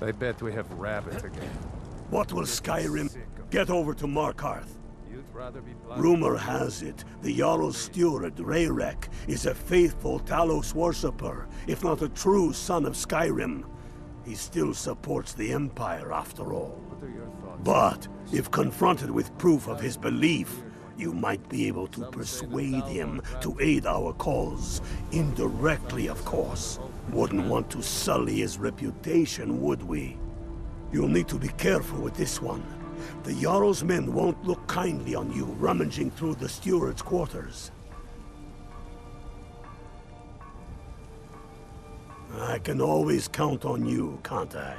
I bet we have rabbits again. What will Skyrim get over to Markarth? You'd rather be. Rumor has it, the Jarl's steward, Raerek, is a faithful Talos worshipper, if not a true son of Skyrim. He still supports the Empire, after all. What are your thoughts? But, if confronted with proof of his belief, you might be able to persuade him to aid our cause. Indirectly, of course. Oh, Wouldn't want to sully his reputation, would we? You'll need to be careful with this one. The Jarl's men won't look kindly on you rummaging through the steward's quarters. I can always count on you, can't I?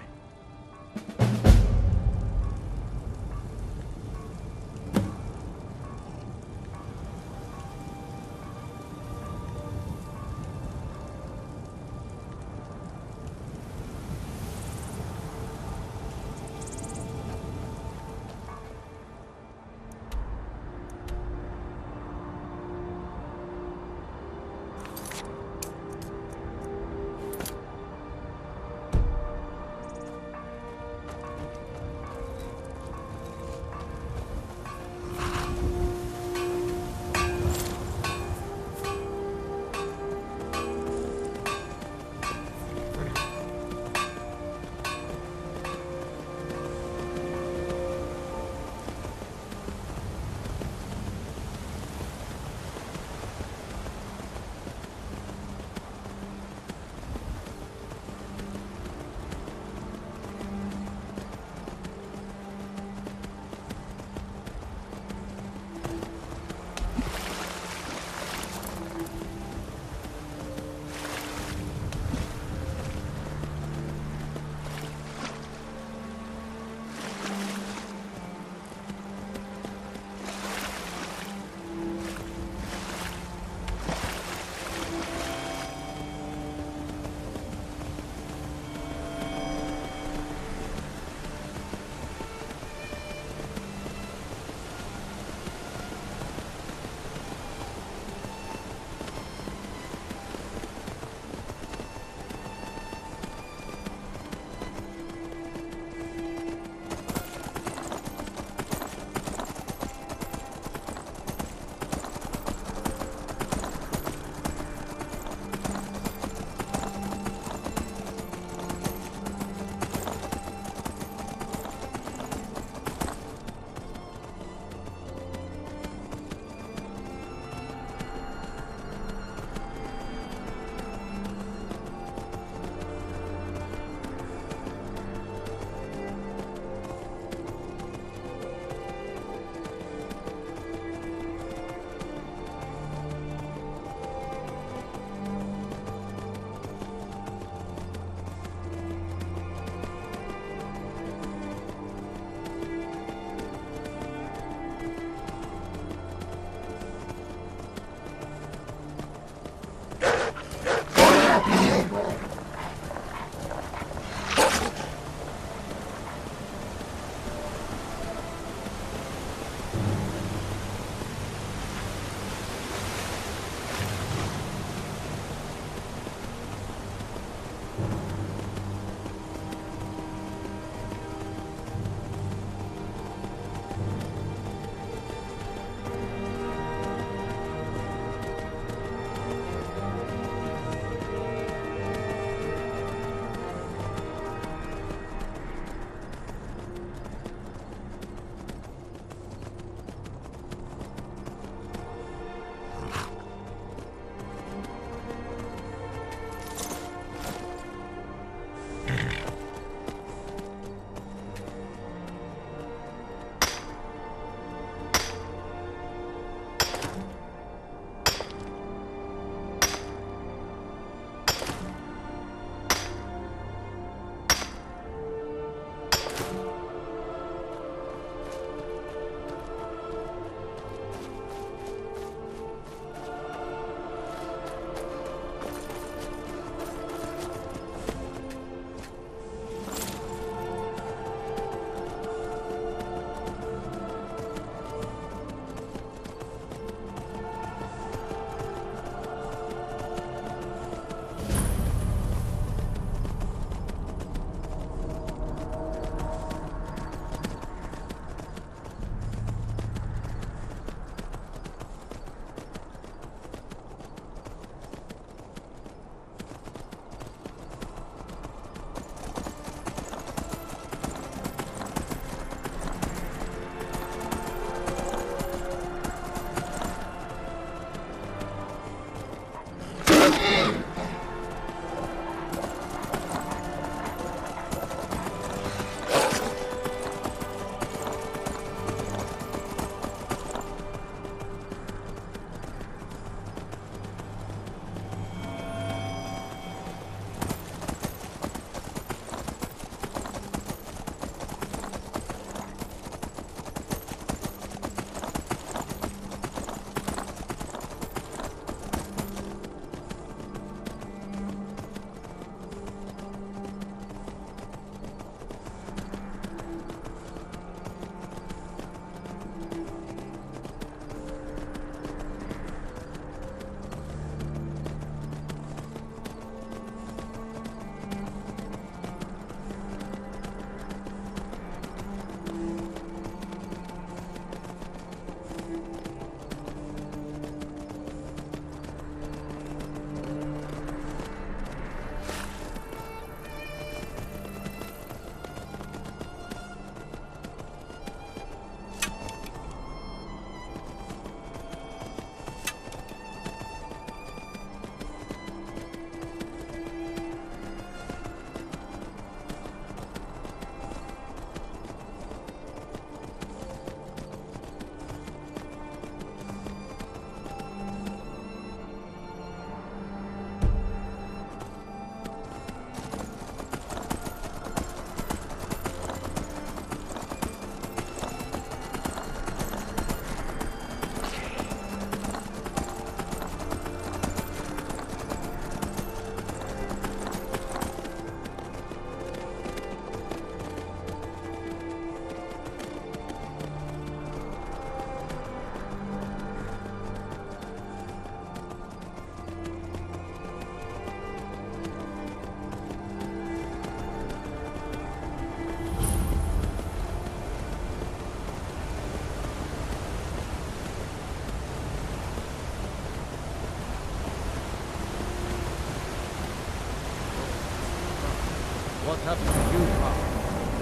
What happened to you, Pop?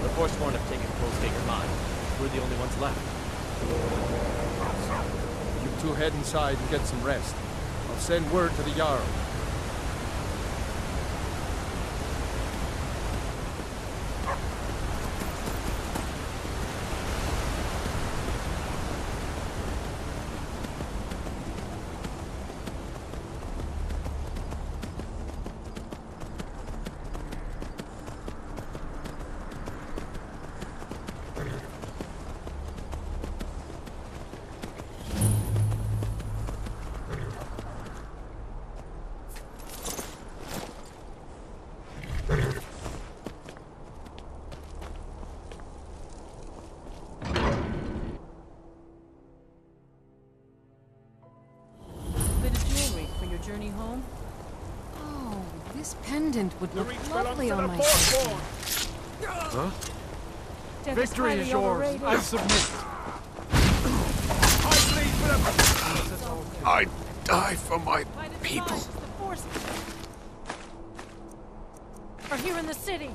The Forsworn have taken Kolskeggr Mine. We're the only ones left. You two head inside and get some rest. I'll send word to the Jarl. Pendant would look lovely on my the. Huh? Death Victory highly is yours. overrated. I submit. I plead for the... I die for my people. Are here in the city.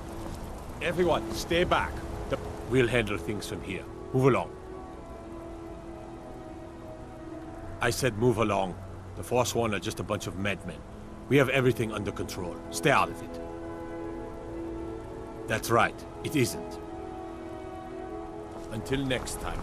Everyone, stay back. The- We'll handle things from here. Move along. I said move along. The Forsworn are just a bunch of madmen. We have everything under control. Stay out of it. That's right. It isn't. Until next time.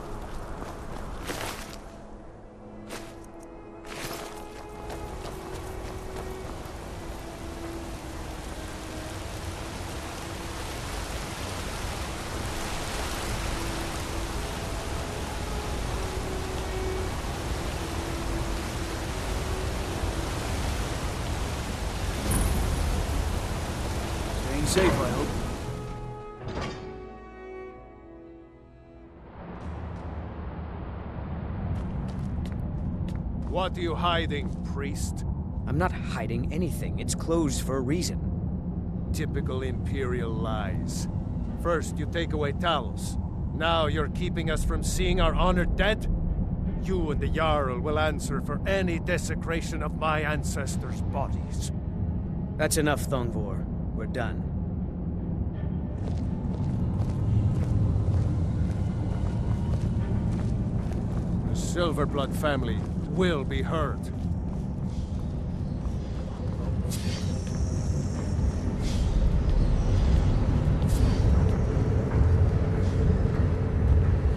Safe, I hope. What are you hiding, priest? I'm not hiding anything. It's closed for a reason. Typical Imperial lies. First, you take away Talos. Now you're keeping us from seeing our honored dead? You and the Jarl will answer for any desecration of my ancestors' bodies. That's enough, Thongvor. We're done. The Silverblood family will be heard.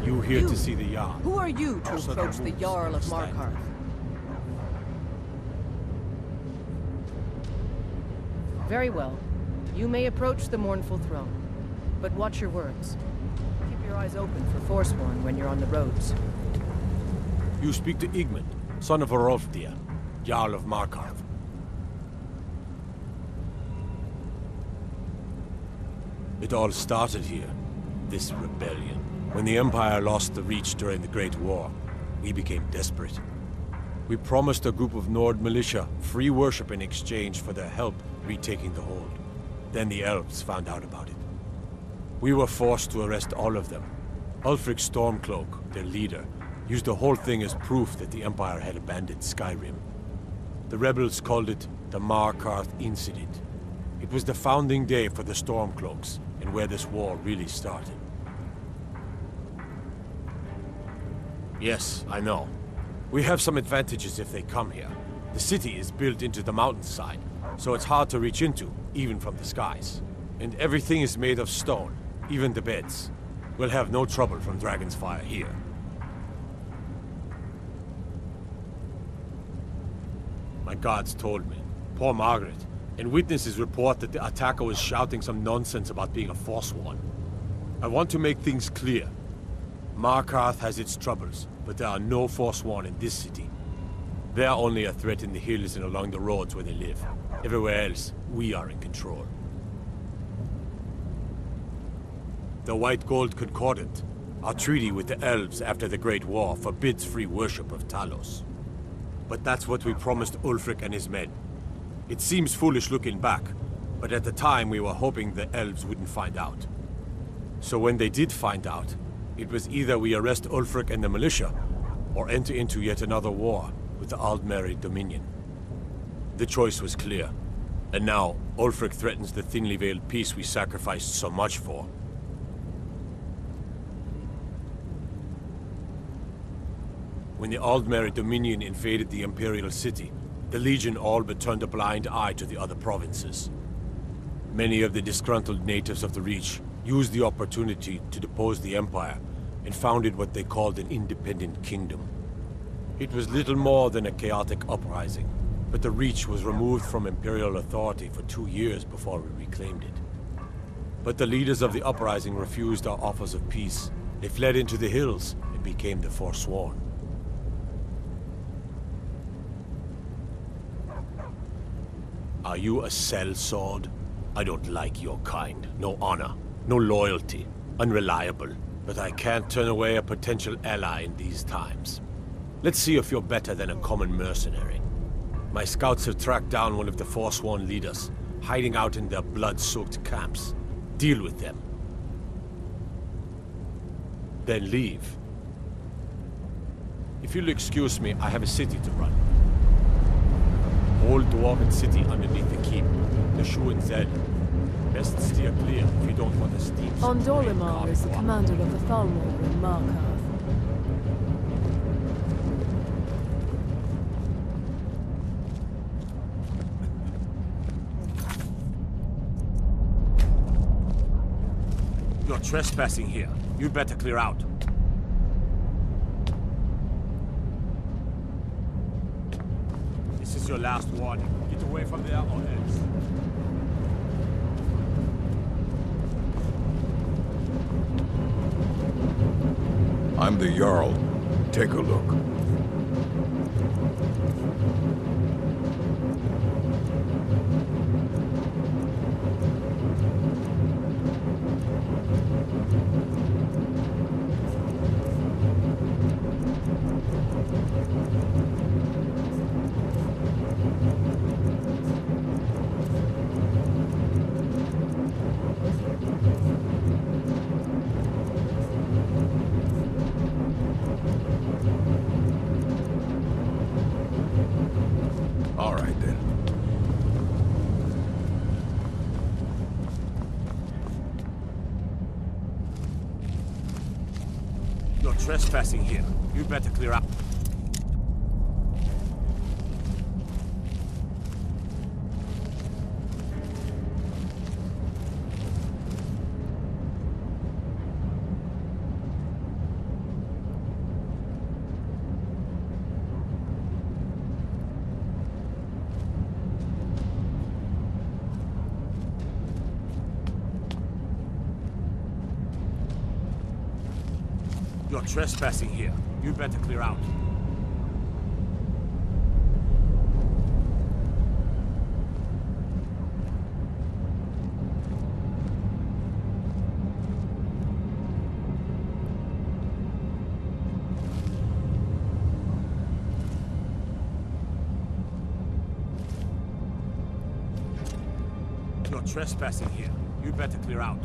You here You. to see the Jarl. Who are you to Also approach the rules Jarl of. Markarth? Very well. You may approach the mournful throne. But watch your words. Keep your eyes open for Forsworn when you're on the roads. You speak to Igmund, son of Hrolfdir, Jarl of Markarth. It all started here, this rebellion. When the Empire lost the Reach during the Great War, we became desperate. We promised a group of Nord militia free worship in exchange for their help retaking the hold. Then the elves found out about it. We were forced to arrest all of them. Ulfric Stormcloak, their leader, used the whole thing as proof that the Empire had abandoned Skyrim. The rebels called it the Markarth Incident. It was the founding day for the Stormcloaks, and where this war really started. Yes, I know. We have some advantages if they come here. The city is built into the mountainside, so it's hard to reach into, even from the skies. And everything is made of stone, even the beds. We'll have no trouble from Dragon's Fire here. Guards told me. Poor Margret. And witnesses report that the attacker was shouting some nonsense about being a Forsworn. I want to make things clear. Markarth has its troubles, but there are no Forsworn in this city. They are only a threat in the hills and along the roads where they live. Everywhere else, we are in control. The White Gold Concordat, our treaty with the elves after the Great War, forbids free worship of Talos. But that's what we promised Ulfric and his men. It seems foolish looking back, but at the time we were hoping the elves wouldn't find out. So when they did find out, it was either we arrest Ulfric and the militia, or enter into yet another war with the Aldmeri Dominion. The choice was clear. And now, Ulfric threatens the thinly veiled peace we sacrificed so much for. When the Aldmeri Dominion invaded the Imperial City, the Legion all but turned a blind eye to the other provinces. Many of the disgruntled natives of the Reach used the opportunity to depose the Empire and founded what they called an independent kingdom. It was little more than a chaotic uprising, but the Reach was removed from Imperial authority for two years before we reclaimed it. But the leaders of the uprising refused our offers of peace. They fled into the hills and became the Forsworn. Are you a sellsword? I don't like your kind. No honor, no loyalty, unreliable. But I can't turn away a potential ally in these times. Let's see if you're better than a common mercenary. My scouts have tracked down one of the Forsworn leaders, hiding out in their blood-soaked camps. Deal with them. Then leave. If you'll excuse me, I have a city to run. Old Dwarven city underneath the keep. The Nchuand-Zel. Best steer clear if you don't want a steam... Ondolemar is the commander of the Thalmor in Markarth. You're trespassing here. You'd better clear out. This is your last warning. Get away from there or else. I'm the Jarl. Take a look. Trespassing here. You'd better clear out. Trespassing here. You'd better clear out. You're trespassing here. You'd better clear out.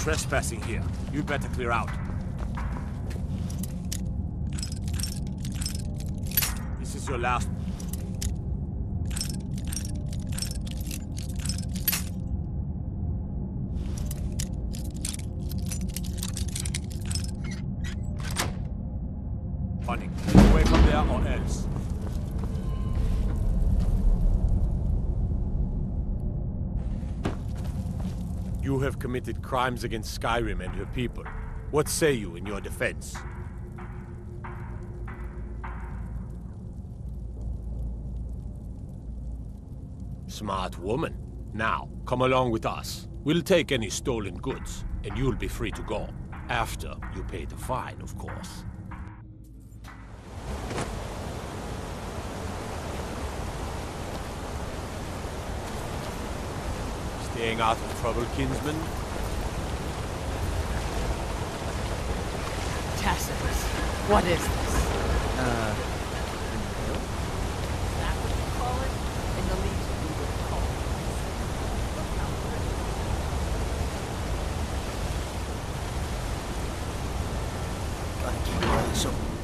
Trespassing here. You'd better clear out. This is your last... Funny. Away from there or else. You have committed crimes against Skyrim and her people. What say you in your defense? Smart woman. Now, come along with us. We'll take any stolen goods, and you'll be free to go. After you pay the fine, of course. Staying out of trouble, kinsman? Tacitus, what is this? Uh, Is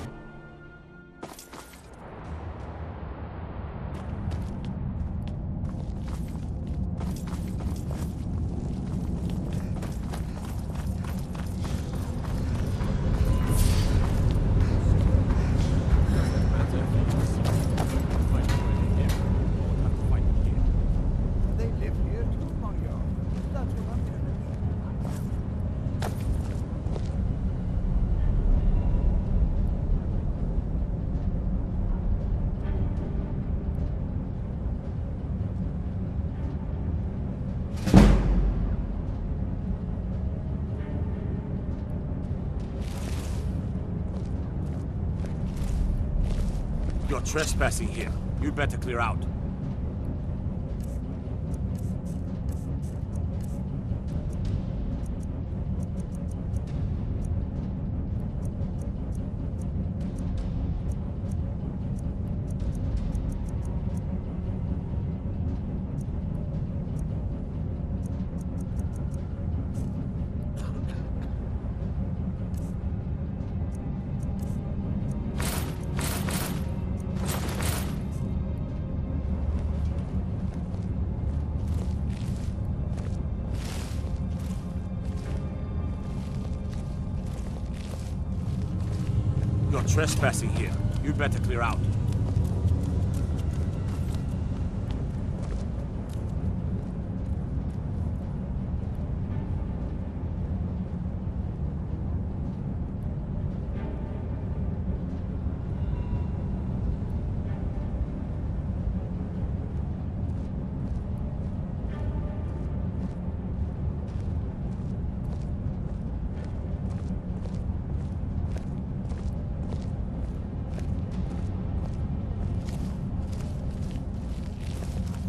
trespassing here. You'd better clear out. Trespassing here. You'd better clear out.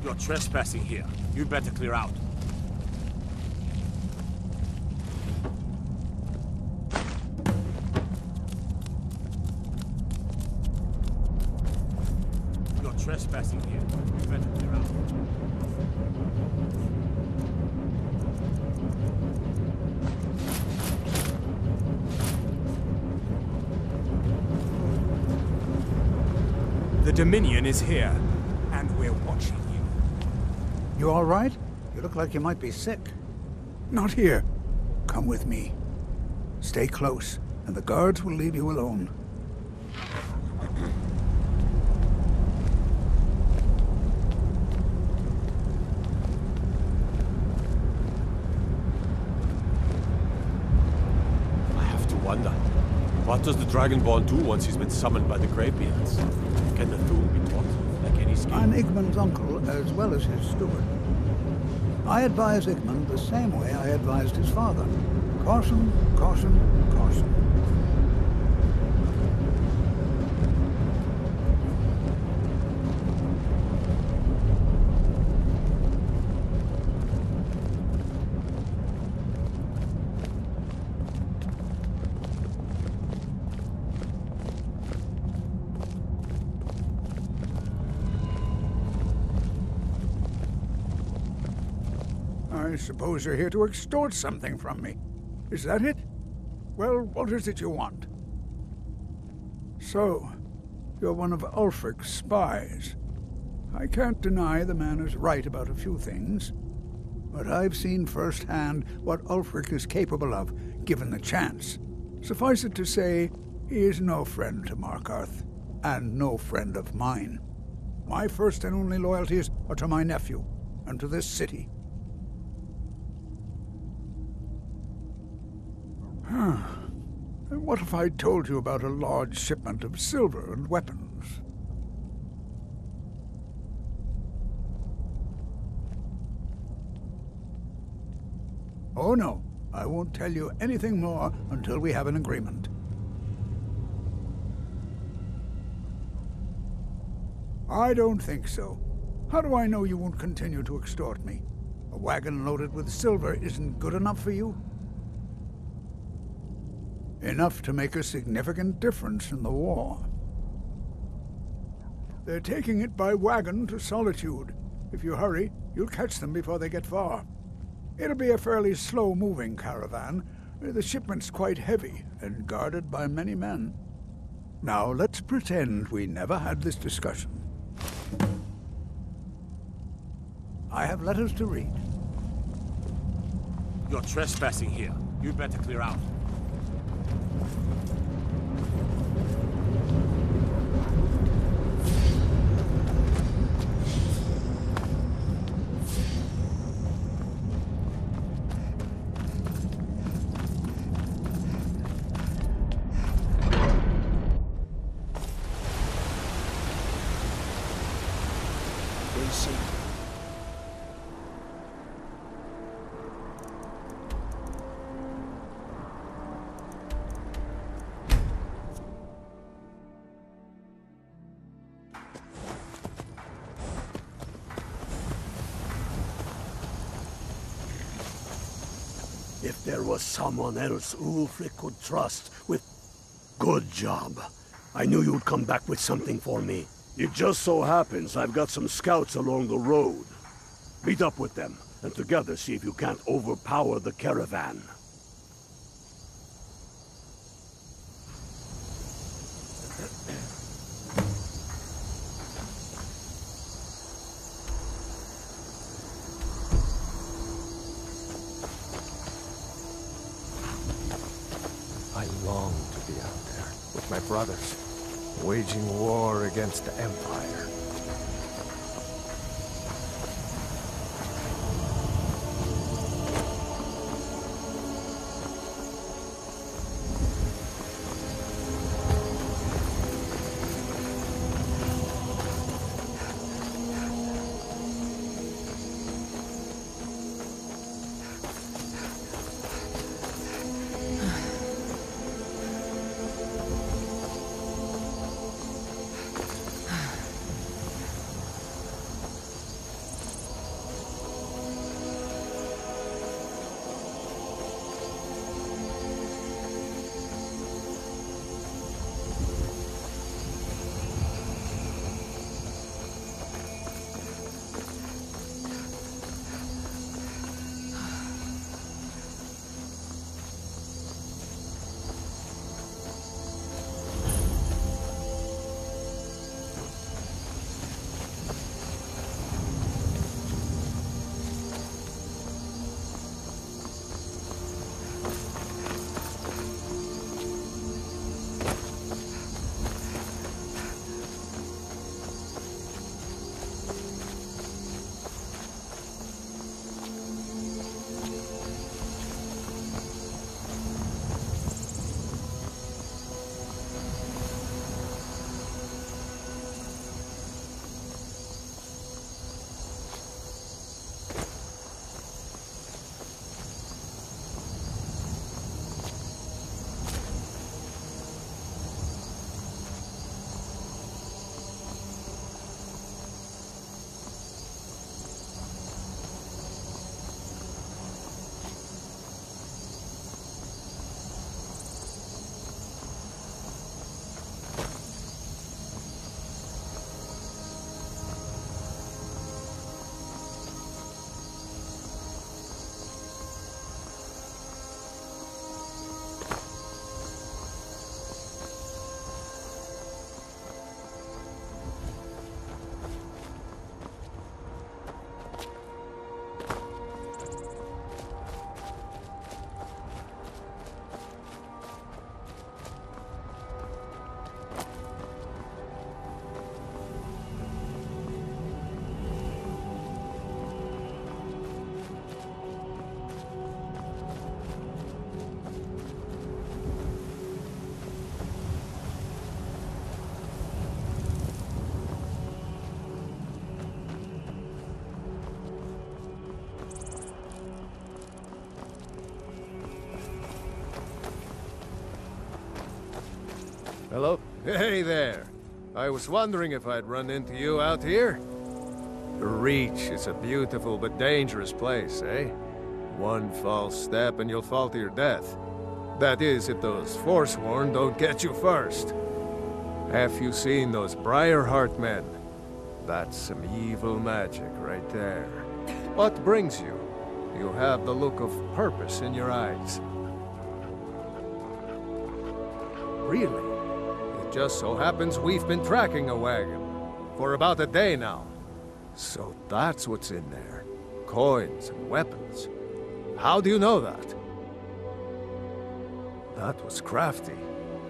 You're trespassing here. You'd better clear out. You're trespassing here. You'd better clear out. The Dominion is here, and we're watching you. You all right? You look like you might be sick. Not here. Come with me. Stay close, and the guards will leave you alone. I have to wonder. What does the Dragonborn do once he's been summoned by the Greybeards? Can the Thu'um be taught, like any skill? I'm Igmund's uncle, as well as his steward. I advise Igmund the same way I advised his father. Caution, caution, caution. I suppose you're here to extort something from me. Is that it? Well, what is it you want? So, you're one of Ulfric's spies. I can't deny the man is right about a few things, but I've seen firsthand what Ulfric is capable of, given the chance. Suffice it to say, he is no friend to Markarth, and no friend of mine. My first and only loyalties are to my nephew, and to this city. What if I told you about a large shipment of silver and weapons? Oh no, I won't tell you anything more until we have an agreement. I don't think so. How do I know you won't continue to extort me? A wagon loaded with silver isn't good enough for you? Enough to make a significant difference in the war. They're taking it by wagon to Solitude. If you hurry, you'll catch them before they get far. It'll be a fairly slow-moving caravan. The shipment's quite heavy and guarded by many men. Now, let's pretend we never had this discussion. I have letters to read. You're trespassing here. You'd better clear out. They see. If there was someone else Ulfric could trust with... Good job. I knew you'd come back with something for me. It just so happens I've got some scouts along the road. Meet up with them, and together see if you can't overpower the caravan. I long to be out there with my brothers, waging war against the Empire. Hey there. I was wondering if I'd run into you out here. The Reach is a beautiful but dangerous place, eh? One false step and you'll fall to your death. That is, if those Forsworn don't get you first. Have you seen those Briarheart men? That's some evil magic right there. What brings you? You have the look of purpose in your eyes. Really? Just so happens we've been tracking a wagon. For about a day now. So that's what's in there. Coins and weapons. How do you know that? That was crafty.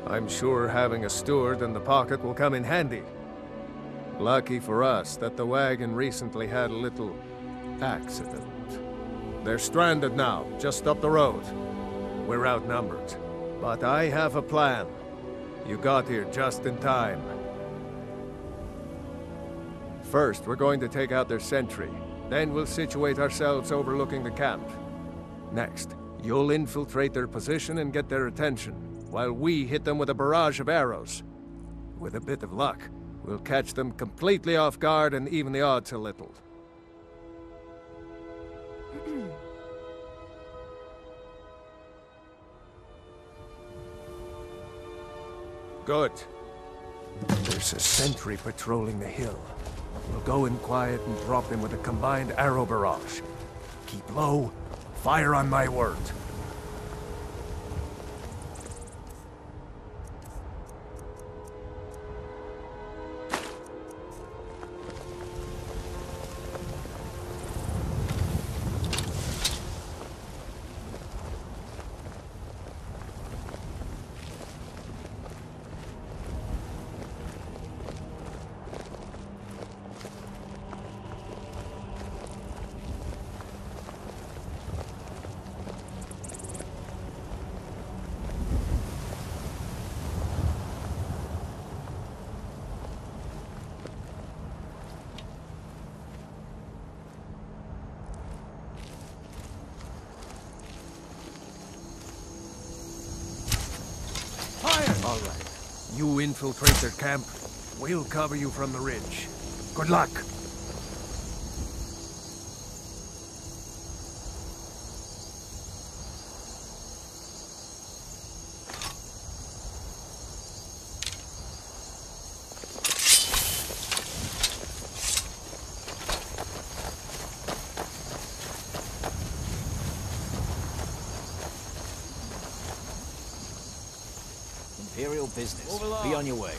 I'm sure having a steward in the pocket will come in handy. Lucky for us that the wagon recently had a little accident. They're stranded now, just up the road. We're outnumbered. But I have a plan. You got here just in time. First, we're going to take out their sentry. Then we'll situate ourselves overlooking the camp. Next, you'll infiltrate their position and get their attention, while we hit them with a barrage of arrows. With a bit of luck, we'll catch them completely off guard and even the odds a little. Good. There's a sentry patrolling the hill. We'll go in quiet and drop him with a combined arrow barrage. Keep low, fire on my word. You infiltrate their camp. We'll cover you from the ridge. Good luck. Imperial business. Be on your way.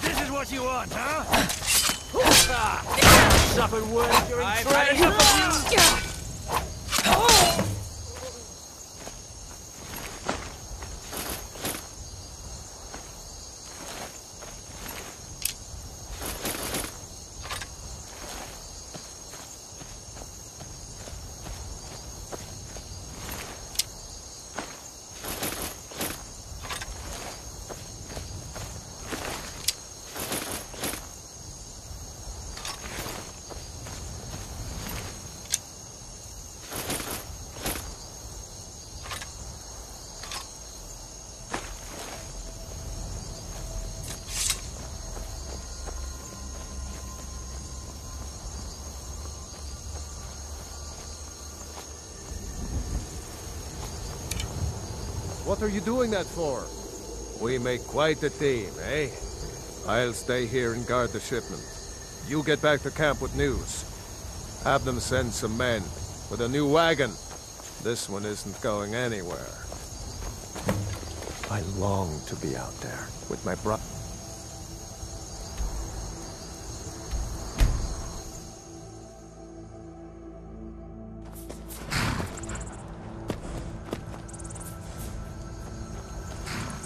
This is what you want, huh? Suffered worse during I've training. What are you doing that for? We make quite a team, eh? I'll stay here and guard the shipment. You get back to camp with news. Have them send some men with a new wagon. This one isn't going anywhere. I long to be out there with my bro-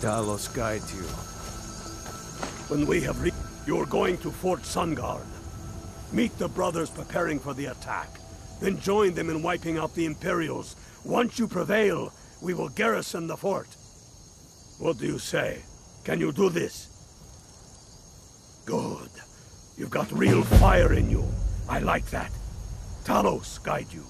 Talos guide you. When we have reached, you're going to Fort Sungard. Meet the brothers preparing for the attack. Then join them in wiping out the Imperials. Once you prevail, we will garrison the fort. What do you say? Can you do this? Good. You've got real fire in you. I like that. Talos guide you.